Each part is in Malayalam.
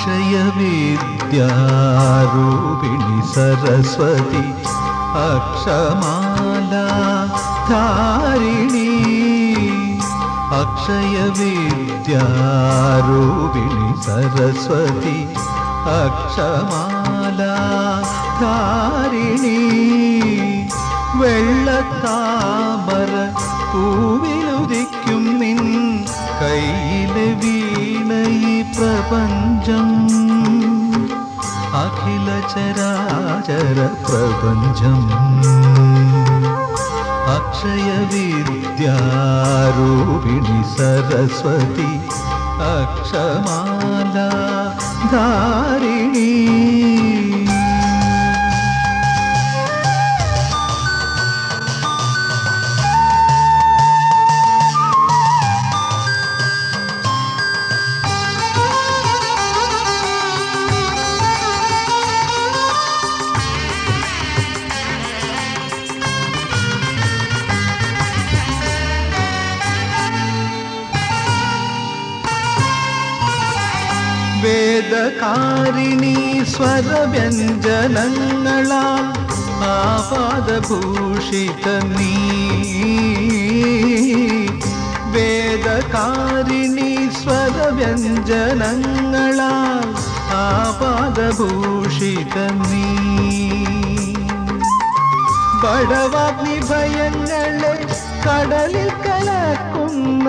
अक्षय विद्या सरस्वती अक्षमाला धारिणी। अक्षयविद्यारूपिणि विद्या रूपिणी सरस्वती अक्षमाला तारिणी वेल्लतामरपूवि प्रपञ्चम्। अखिलचराचरप्रपञ्चम्। अक्षयविद्यारूपिणि सरस्वती। अक्षमाला धारिणी। വേദകാരിണി സ്വരവ്യഞ്ജനങ്ങളാൽ ആപാദഭൂഷിത നീ. വേദകാരിണി സ്വരവ്യഞ്ജനങ്ങളാൽ ആപാദഭൂഷിത നീ. ഭയങ്ങളെ കടലിൽ കലക്കുന്ന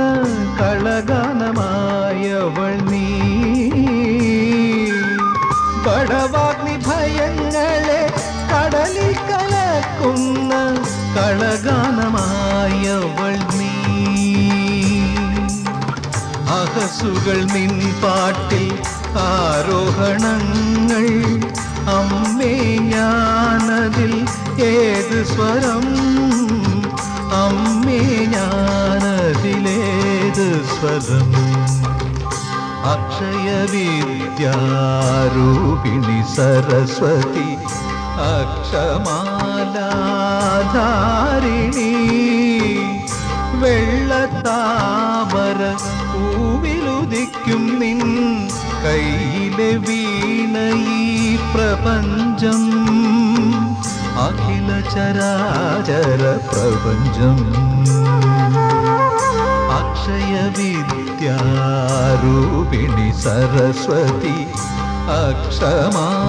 കളഗാനമായവൾ കലക്കുന്ന കളഗാനമായവൾ നീ. അഹസുകൾ നിൻ പാട്ടിൽ ആരോഹണങ്ങൾ അമ്മേ ഞാനതിൽ ഏത് സ്വരം? അമ്മേ ഞാനതിലേത് സ്വരം? അക്ഷയവിദ്യാരൂപിണി സരസ്വതി അക്ഷമാലാധാരിണി വെള്ളത്താമര പൂവിലുദിക്കും നിൻ കയ്യിലെ വീണ ഈ പ്രപഞ്ചം. അഖില ചരാചര പ്രപഞ്ചം. അക്ഷയ വിദ്യാരൂപിണി സരസ്വതി अक्षमालाधारिणी।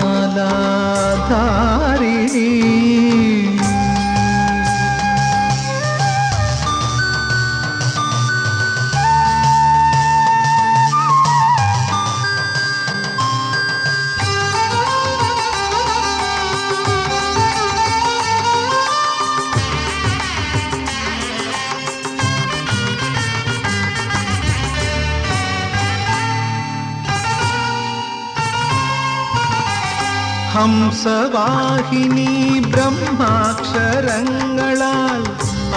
ഹംസവാഹിനി ബ്രഹ്മാക്ഷരങ്ങളാൽ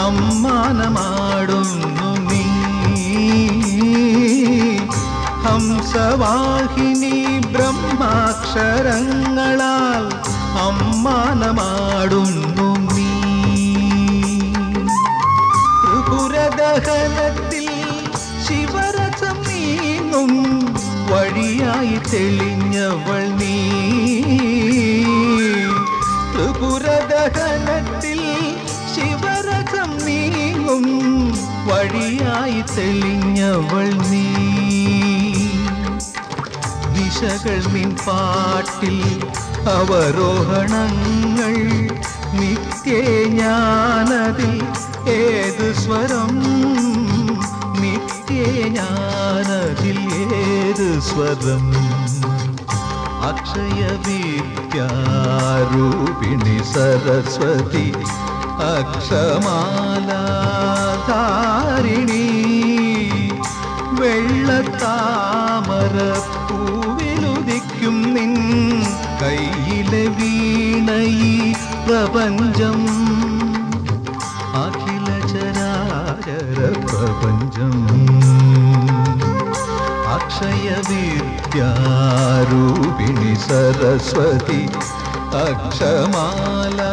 അമ്മാനമാടുന്നു നീ. ഹംസവാഹിനി ബ്രഹ്മാക്ഷരങ്ങളാൽ അമ്മാനമാടുന്നു നീ. ത്രിപുരദഹനത്തിൽ ശിവരസം നീങ്ങും വഴിയായി തെളിഞ്ഞവൾ നീ. ത്രിപുരദഹനത്തിൽ ശിവരഥം നീങ്ങും. വഴിയായി തെളിഞ്ഞവൾ നീ. ദിശകൾ നിൻ പാട്ടിൽ അവരോഹണങ്ങൾ. നിത്യേ ഞാനതിൽ ഏത് സ്വരം? നിത്യേ ഞാനതിൽ ഏത് സ്വരം? അക്ഷയവിദ്യാരൂപിണി സരസ്വതി അക്ഷമാലാധാരിണി വെള്ളത്താമര പൂവിലുദിക്കും നിൻ കയ്യിലെ വീണ ഈ പ്രപഞ്ചം അഖില ചരാചര പ്രപഞ്ചം विद्यारूपिणि सरस्वती अक्षमाला